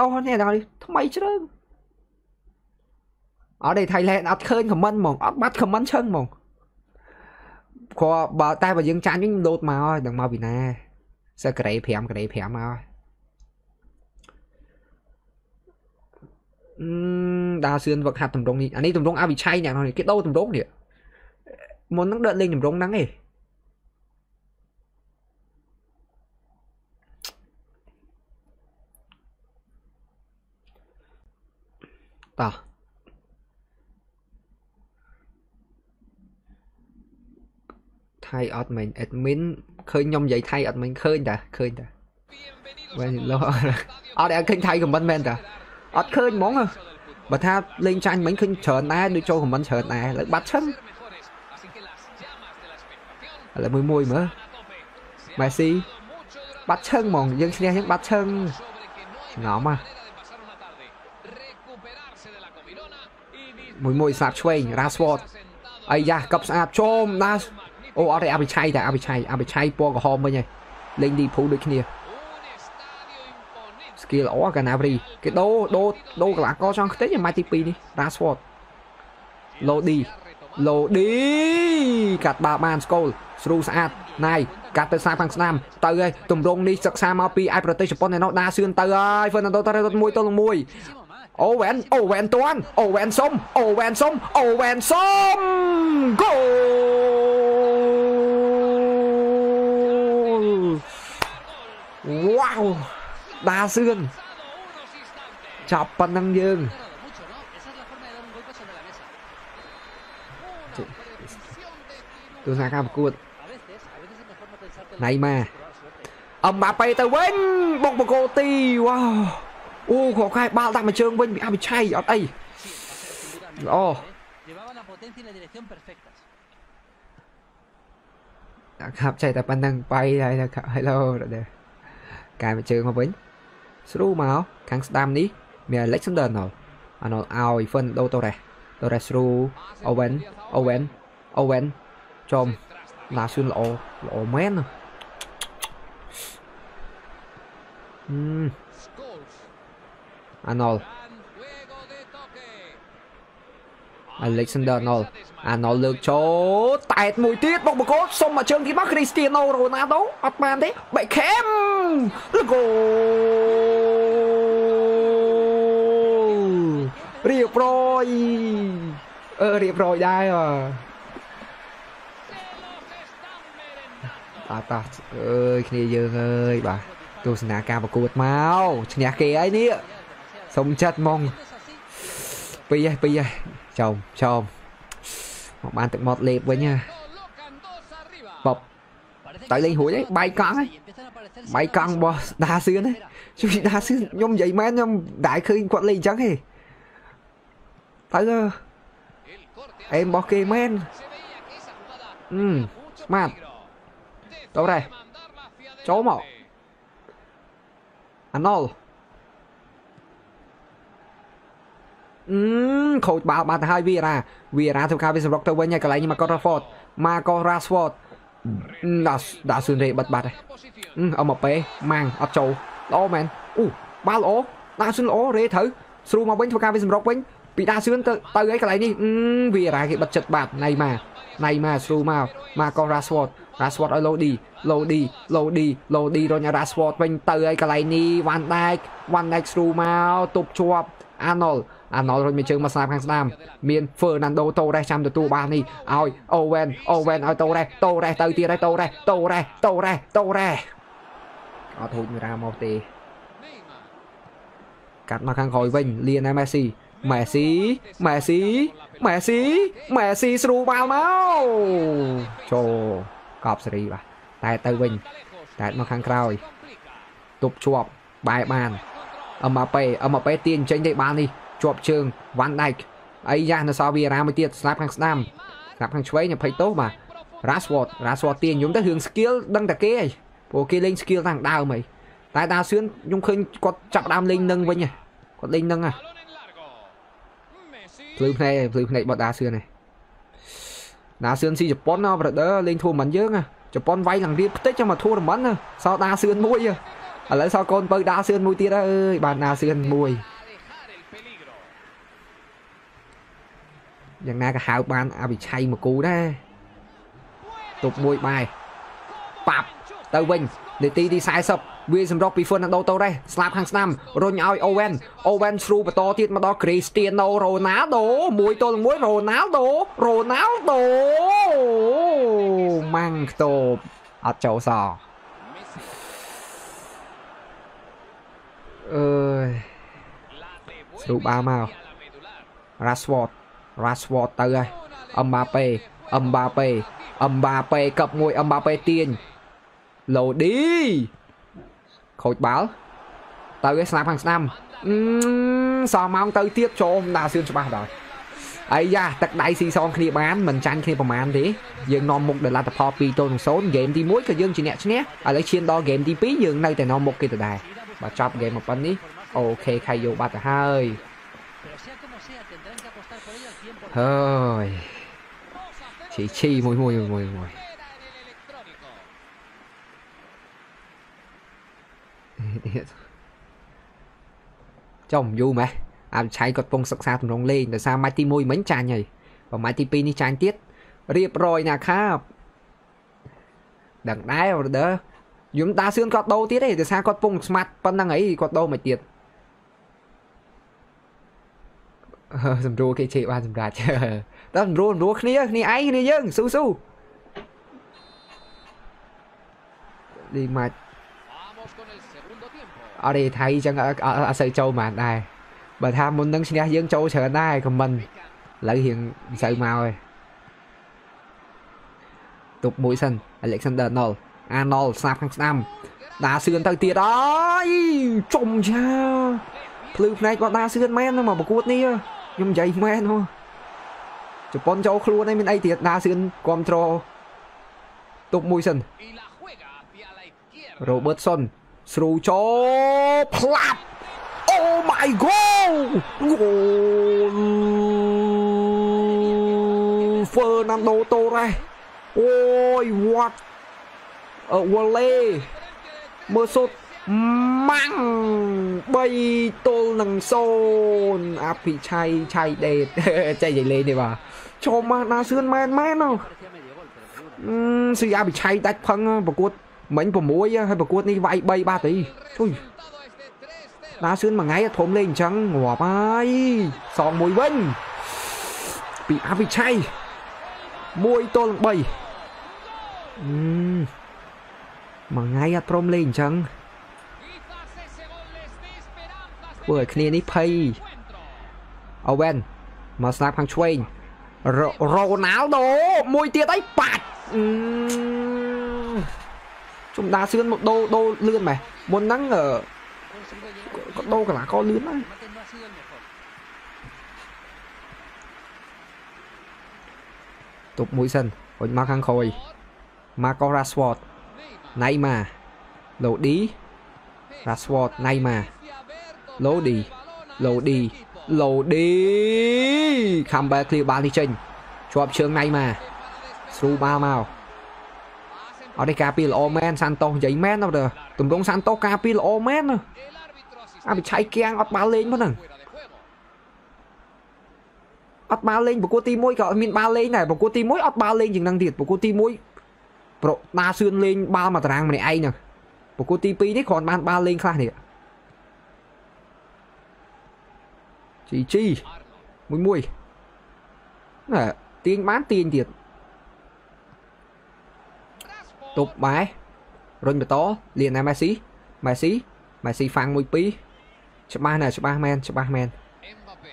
តោះនេះដល់ថ្មីជ្រើងអត់ទេ Thailand អត់ឃើញ comment ហ្មងអត់បាត់ comment ឈឹងហ្មងគ្រាន់បើតែបើយើងចាញ់វិញលោតមកហើយដឹងមកពីណាសើក្រេ5ក្រេ5មកហើយអឺដាសឿនវឹកហាត់តម្រងនេះអានេះតម្រងអវិឆ័យអ្នកនេះគេដូរតម្រងនេះមុនហ្នឹងដកលេងតម្រងហ្នឹងឯង តោះថៃអត់មែន admin ឃើញខ្ញុំនិយាយថៃអត់មែនឃើញតាឃើញតាវិញលោអត់ឲ្យឃើញថៃខមមិនមែនតាអត់ឃើញហ្មងបើថាលេងចាញ់មិញឃើញច្រើន មួយមួយស្លាប់ឆ្វេងរ៉ាស្វតអាយ៉ាកັບស្អាតជោមដាស់អូអត់ទេអភិឆ័យតែអភិឆ័យអភិឆ័យពណ៌ក្រហមវិញហើយលេងលីភូដូចគ្នា skill ល្អកាណាវរីគេដូដូដូកីឡាករចង់ខ្ទេចម៉ាច់ទី2នេះ Rashford Lodi Lodi កាត់បាល់បានស្គលស្រូស្អាតណាយកាត់ទៅសាខាងស្ដាំទៅហើយទម្រង់នេះសិក្សាមកពីឯប្រទេសជប៉ុនឯណោះដាសឿនទៅហើយ Fernando Torres 1ទល់1 Owen, Owen Tuan, Owen Sông, Owen Sông, Owen Sông. Goal! Wow! Đa xương. Chọc bàn năng dương. Tôi ra cao một cuộn. Này mà. Ông Mbappé tới win. Bóng một cô ti. Wow. ប៉ុណ្ណឹងយើងទស្សនការប្រកួតណៃម៉ាអំបាប៉េទៅវិញបុកបកោទីវ៉ាវអូខកខែបាល់ដាក់មួយជើងវិញអភិឆ័យអត់អីល្អដាក់ខាប់ចៃតែប៉ុណ្ណឹងបាយហើយហេឡូដែរកែមួយជើងមកវិញស្រូមកខាងស្ដាំនេះមាន Alexander ណោអាណោឲ្យ Fernando Torres Torres ស្រូ Owen Owen Owen ចំឡាស៊ឿនល្អល្អមែនអឺ អាណុល Alexander Arnold Arnold លើកចូលតែតមួយទៀតបុកបកោសុំមកជើងទីមក Cristiano Ronaldo អត់បានទេ Beckham លកូរៀបរយអឺរៀបរយដែរបាទតោះអើយគ្នាយើងអើយបាទទស្សនាការប្រកួតមកឈ្នះគេហើយនេះ សុំចិត្តហ្មងពីរហើយពីរហើយចោមចោមមកបានទឹកមាត់លេបវិញណាបបទៅលេងរួចហើយបាយកង់ហើយបាយកង់របស់ដាសឿនជួយដាសឿនខ្ញុំនិយាយមែនខ្ញុំដែរឃើញគាត់លេង អញ្ចឹងទេទៅអេមរបស់គេមែនអឺស្មាតតោះដែរចូលមកអាណុលអឺខូចបាល់បាត់ទៅហើយវីរ៉ាវីរ៉ាធ្វើការវាសម្រុកទៅវិញហើយកន្លែងនេះមកកូរ៉ាហ្វតមកកូរ៉ាស្វតដាក់ដាក់ស៊ុនរេបាត់បាត់ហើយអឺអមពេម៉ាំងអត់ចូលល្អមែនអូបាល់ល្អដាក់ស៊ុនល្អរេត្រូវស្រួលមកវិញធ្វើការវាសម្រុកវិញពីដាក់ស៊ឿនទៅទៅឲ្យកន្លែងនេះវីរ៉ាគេបិទចិត្តបាត់ណៃមកណៃមកស្រួលមកមកកូរ៉ាស្វតរ៉ាស្វតឲ្យឡូឌីឡូឌីឡូឌីឡូឌីរញរ៉ាស្វតវិញទៅឲ្យកន្លែងនេះវ៉ាន់ដែកវ៉ាន់ដែកស្រួលមកទប់ជាប់អាណុល អាណុលរុញមួយជើងមកស្នាមខាងស្ដាំមាន Fernando Torres ចាំទទួលបាននេះឲ្យ Owen Owen ឲ្យ Torres Torres ទៅទៀតហើយ Torres Torres Torres Torres អត់ហូចមីរ៉ាមកទេកាត់មកខាងក្រោយវិញលៀន Messi Messi Messi Messi Messi ស្រួលបាល់មកចូលកប់សេរីបាទតែទៅវិញតែមកខាងក្រោយទប់ជាប់បែរបានអមម៉ាប៉េអមម៉ាប៉េទាញចេញទៅបាននេះ ជាប់ជើងវ៉ាន់ដៃអីយ៉ានៅសល់វីរ៉ាមួយទៀតស្លាប់ខាងស្ដាំស្លាប់ខាងឆ្វេង20ទោសបាទ Rashford Rashford ទាញខ្ញុំទៅរឿង skill ដឹងតែគេហីព្រោះគេលេង skill តាំងដើមហីតែដាសឿនខ្ញុំឃើញគាត់ចាប់ដើមលេងនឹងវិញគាត់លេងនឹងហ่ะភ្លឺភ្នែកភ្លឺភ្នែកបត់ដាសឿនហ៎ដាសឿនស៊ីជប៉ុនណា brother លេងធូរមិនយើងជប៉ុនវាយឡើងរៀបផ្ទិចចាំមកធូរមិនសល់ដាសឿនមួយឥឡូវសល់កូនបើដាសឿនមួយទៀតអើយបានដាសឿនមួយ យ៉ាងណាក៏ហៅបានអវិឆ័យមកគូដែរទប់មួយបែប៉ាប់ទៅវិញនាទីទី40វាសម្រុកពីហ្វុនណាដូតូរ៉េសស្លាប់ខាងស្ដាំរុញឲ្យអូវែនអូវែនជ្រូបន្តទៀតមកដល់គ្រីស្ទៀណូរ៉ូណាល់ដូមួយទល់មួយរ៉ូណាល់ដូរ៉ូណាល់ដូម៉ាំងខ្ទប់អត់ចូលសអើយស្រូបបាល់មក Rashford Rashford ទៅហើយអឹមបាប៉េអឹមបាប៉េអឹមបាប៉េកັບមួយអឹមបាប៉េទាញឡូឌីខូចបាល់ទៅឯស្នាប់ខាងស្ដាំសល់ម៉ោងទៅទៀតចូលដាសឿនច្បាស់ដល់អាយ៉ាទឹកដៃស៊ីសងគ្នាបានមិនចាញ់គ្នាប្រហែលទេយើងនាំមុខដល់លទ្ធផល2ទល់នឹង0ហ្គេមទី1ក៏យើងជាអ្នកឈ្នះឥឡូវឈានដល់ហ្គេមទី2យើងនៅតែនាំមុខគេដដែលបើចប់ហ្គេមមកប៉ុណ្នេះអូខេខៃយកបាត់ទៅហើយ ហើយឈីឈីមួយមួយមួយមួយចំយូរម៉េះអាឆៃគាត់ពងសិក្សាទម្រង់លេងដោយសារម៉ាច់ទី1មិញចាញ់ហើយបើម៉ាច់ទី2នេះចាញ់ទៀតរៀបរយណាខាបដឹងដែរ order យំដាសឿនគាត់ដោទៀតទេដោយសារគាត់ពងស្មាត់ប៉ុណ្ណឹងអីគាត់ដោមកទៀត សម្រួលគេជេកបានសម្រាប់តែសម្រួលសម្រួលគ្នាគ្នាឯងគ្នាយើងស៊ូស៊ូលីម៉ាច់អត់ទេថៃចឹងអត់សូវចូលហ្មងដែរបើថាមុននឹងឈ្នះយើងចូលច្រើនដែរខមមិនឥឡូវរៀងមិនសូវមកទេទប់មួយសិន Alexander Arnold Arnold ស្នាប់ខាងស្ដាំដាសឿនទៅទៀតអើយចំឆាភ្លឺភ្នែកគាត់ដាសឿនមែនមកប្រកួតនេះ ខ្ញុំនិយាយមែនហ៎ជប៉ុនចូលខ្លួនឯងមានអីទៀតដាសឿនគ្រប់ត្រូលទប់មួយសិន Robertson ស្រូចូលផ្លាប់ Oh my god ហ្គោល Fernando Torres អូយ what អឺ volley មើលសុទ្ធ ម៉ាំង3ទល់នឹង0អភិឆ័យឆៃដេតចេះនិយាយលេងទេបាទចូលមកណាសឿនមែនមែននោះស៊ីអភិឆ័យដាច់ផឹងប្រកួតមិញ6ហើយប្រកួតនេះវាយ3បាត់អីជួយណាសឿនមួយថ្ងៃធំលេងអញ្ចឹងងាប់ហើយសងមួយវិញពីអភិឆ័យ1ទល់3អឺមួយថ្ងៃអត់ព្រមលេងអញ្ចឹង ធ្វើឲ្យគ្នានេះភ័យអូវែនមកស្នាប់ខាងឆ្វេងរ៉ូណាល់ដូមួយទៀតអីបាត់ជំដាសឿនមកដូរដូរលឿនម៉េះមុនហ្នឹងក៏ដូរកន្លះកលឿនណាទប់មួយសិនរុញមកខាងក្រោយ Marco Rashford ណៃម៉ាឡូឌី Rashford ណៃ ម៉ាឡូឌីឡូឌីឡូឌីខំបែឃ្លីបាល់នេះចេញជាប់ជើងណៃម៉ាស្រូបាល់មកអត់ទេការពីល្អមែនសាន់តូសនិយាយមែនទៅទម្រង់សាន់តូសការពីល្អមែនអាវិឆ័យគៀងអត់បាល់លេងហ្នឹងអត់បាល់លេងប្រកួតទី1ក៏មានបាល់លេងដែរប្រកួតទី1អត់បាល់លេងជាងនឹងទៀតប្រកួតទី1ប្រដាសឿនលេងបាល់មកតារាងម្នាក់ឯងហ្នឹងប្រកួតទី2នេះគ្រាន់បានបាល់លេងខ្លះនេះ ជីជីមួយមួយណែទាញបានទាញទៀតទប់បែរុញបន្តលៀនណាមេស៊ីមេស៊ីមេស៊ីហ្វាំងមួយពីរច្បាស់ណាស់ច្បាស់មែនច្បាស់មែន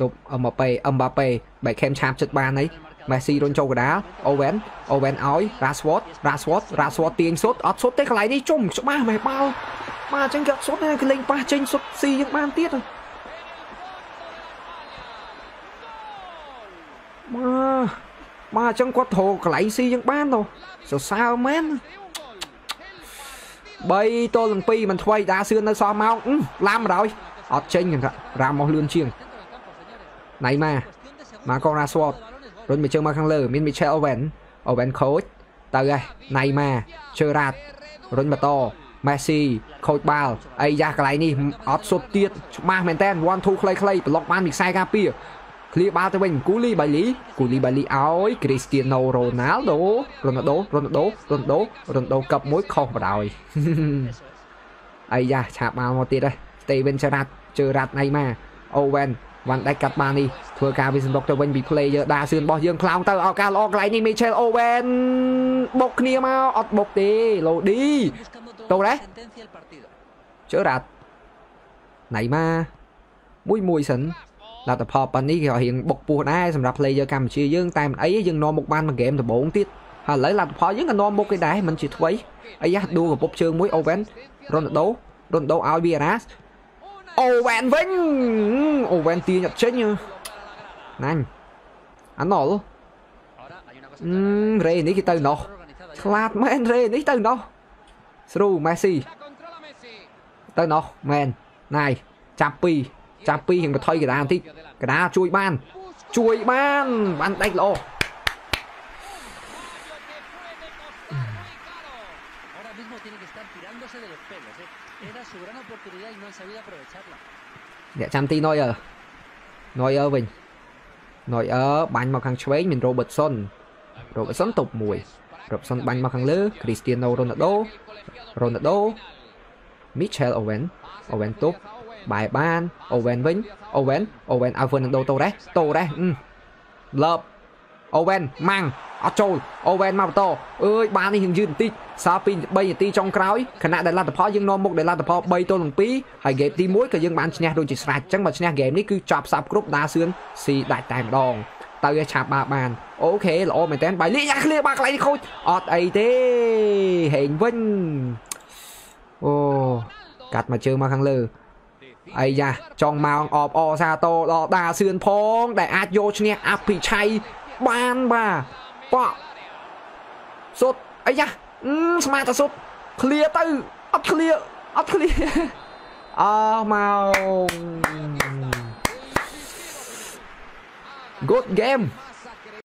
ទប់អឹមបាប៉េអឹមបាប៉េបែកខេមឆាបចិត្តបានហើយមេស៊ីរុញចូលកដាលអូវែនអូវែនឲ្យរ៉ាស្វតរ៉ាស្វតរ៉ាស្វតទាញសុតអត់សុតទេកន្លែងនេះជុំច្បាស់មែនបាល់មកអញ្ចឹងគេអត់សុតទេគេលេងប៉ះចេញសុតស៊ីយើងបានទៀតមក មកអញ្ចឹងគាត់ធោកន្លែងស៊ីយើងបានទៅសរសើរមែន3ទល់នឹង2មិនថ្មីដាសឿននៅសល់ម៉ោងឡាំរយអត់ចេញរ៉ាម៉ូសលឿនជាងណៃម៉ាម៉ាកូរ៉ាស្វតរុញមកជើងមកខាងលើមាន Michel Owen Owen coach ទៅហើយណៃម៉ាជើរ៉ាតរុញបន្តមេស៊ីខូចបាល់អីយ៉ាកន្លែងនេះអត់សុទ្ធទៀតច្បាស់មែនតើ1 2ខ្លីៗប្លុកបានពីខ្សែការពារ ឃ្លៀបាល់ទៅវិញគូលីបៃលីគូលីបៃលីឲ្យគ្រីស្ទៀណូរ៉ូណាល់ដូរ៉ូណាល់ដូរ៉ូណាល់ដូរ៉ូណាល់ដូរ៉ូណាល់ដូកັບមួយខុសបដ ாய் អីយ៉ាឆាបបាល់មកទៀតហើយស្តេវិនចរ៉ាត់ជើរ៉ាត់ណៃម៉ាអូវ៉ែនវ៉ាន់ដេកកាត់បាននេះធ្វើការវិសម្រុកទៅវិញពី player ដាសឿនរបស់យើងខ្លោងទៅឱកាសល្អកន្លែងនេះ Michel Owen បុកគ្នាមកអត់បុកទេឡូឌីតោដែរជើរ៉ាត់ណៃម៉ាមួយមួយសិន លទ្ធផលប៉ានេះគេរៀងបុកពោះដែរសម្រាប់ player កម្ពុជាយើងតែមិនអីយើងនាំមុខបានមួយហ្គេមដំបូងទៀតហើយឥឡូវលទ្ធផលយើងក៏នាំមុខគេដែរមិនជាថ្មីអាយ៉ាដួលកពុបជើងមួយអូវែនរ៉ូណាល់ដូរ៉ូណាល់ដូឲ្យវីរ៉ាអូវ៉ែនវិញអូវ៉ែនទាញអត់ចេញណាញ់អាណុលអឺរេនេះគេទៅណោះឆ្លាតមែនរេនេះទៅណោះស្រូមេស៊ីទៅណោះមែនណាយចាប់ពី ចាប់ពីរៀងបន្ថយកដាបន្តិចកដាជួយបាន ជួយបានបានដេកល្អ Era su gran oportunidad y no han sabido aprovecharla. អ្នកចាំទី Neuer Neuer វិញ Neuer បាញ់មកខាងឆ្វេងមាន Robertson Robertson តុបមួយ Robertson បាញ់មកខាងលើ Cristiano Ronaldo Ronaldo Michel Owen Owen តុប បែរបាន Owen វិញ Owen Owen ឲ្យ Fernando Torres Torres លើប Owen ម៉ាំងអត់ចូលអូវ៉ែនមកបន្តអើយបាននេះយើងយឺតបន្តិចសល់ពី3នាទីចុងក្រោយខណៈដែលលទ្ធផលយើងនាំមុខដែលលទ្ធផល3ទល់នឹង2ហើយហ្គេមទី1ក៏យើងបានឈ្នះដូចជាស្រេចអញ្ចឹងបើឈ្នះហ្គេមនេះគឺចប់សាប់គ្រប់ដាសឿនស៊ីដាច់តែម្ដងទៅឲ្យឆាប់បាបានអូខេល្អមែនតើបាយលីយ៉ាឃ្លៀបាកន្លែងនេះខូចអត់អីទេហេងវិញអូកាត់មកជើងមកខាងលើ អីយ៉ាចង់មកអបអសាតោដល់ដាសឿនផង ដែលអាចយកឈ្នះអភិឆ័យបានបាទប៉សុតអាយ៉ាស្មាតសុតឃ្លាទៅអត់ឃ្លាអត់ឃ្លាអស់មក Good game